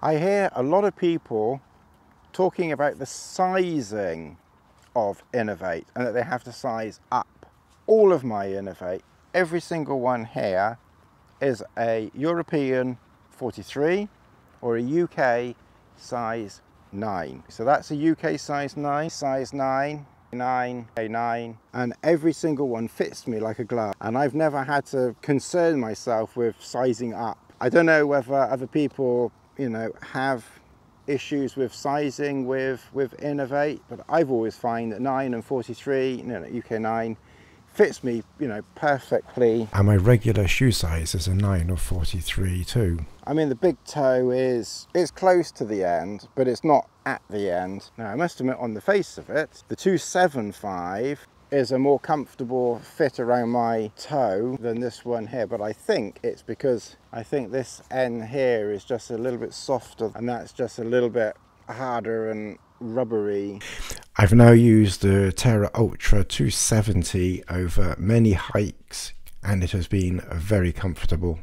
I hear a lot of people talking about the sizing of Inov-8 and that they have to size up. All of my Inov-8, every single one here is a European 43 or a UK size 9. So that's a UK size 9, size 9, 9, A9, and every single one fits me like a glove. And I've never had to concern myself with sizing up. I don't know whether other people, you know, have issues with sizing with, with Inov-8, but I've always find that 9 and 43, you know, UK 9, fits me, you know, perfectly. And my regular shoe size is a 9 or 43 too. I mean, the big toe is, it's close to the end, but it's not at the end. Now, I must admit, on the face of it, the 275 is a more comfortable fit around my toe than this one here but I think it's because I think this end here is just a little bit softer and that's just a little bit harder and rubbery. I've now used the Terra Ultra 270 over many hikes and it has been very comfortable.